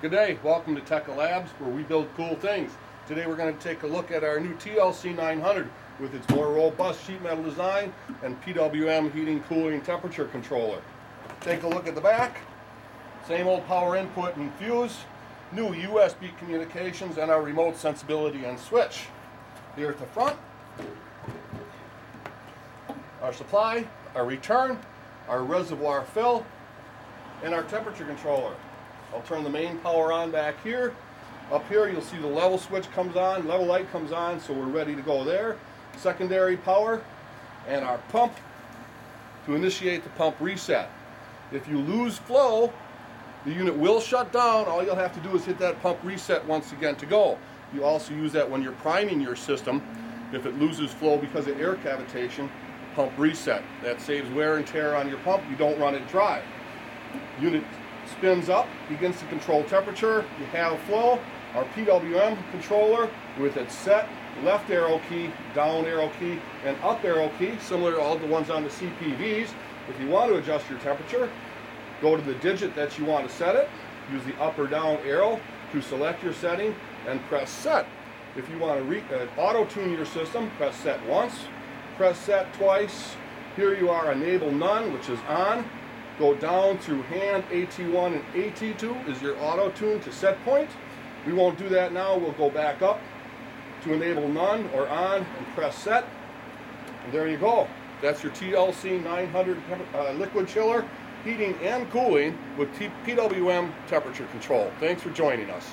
Good day, welcome to TECA Labs where we build cool things. Today we're going to take a look at our new TLC 900 with its more robust sheet metal design and PWM heating, cooling, temperature controller. Take a look at the back. Same old power input and fuse, new USB communications and our remote sensibility and switch. Here at the front, our supply, our return, our reservoir fill, and our temperature controller. I'll turn the main power on back here. Up here you'll see the level switch comes on, level light comes on, so we're ready to go there. Secondary power and our pump to initiate the pump reset. If you lose flow, the unit will shut down. All you'll have to do is hit that pump reset once again to go. You also use that when you're priming your system. If it loses flow because of air cavitation, pump reset. That saves wear and tear on your pump. You don't run it dry. Unit spins up, begins to control temperature. You have flow. Our PWM controller with its set left arrow key, down arrow key, and up arrow key, similar to all the ones on the CPVs. If you want to adjust your temperature, go to the digit that you want to set it, use the up or down arrow to select your setting, and press set. If you want to uh, auto-tune your system, press set once, press set twice. Here you are, enable none, which is on. Go down through hand AT1 and AT2 is your auto tune to set point. We won't do that now. We'll go back up to enable none or on and press set. And there you go. That's your TLC 900 uh, liquid chiller, heating and cooling with T PWM temperature control. Thanks for joining us.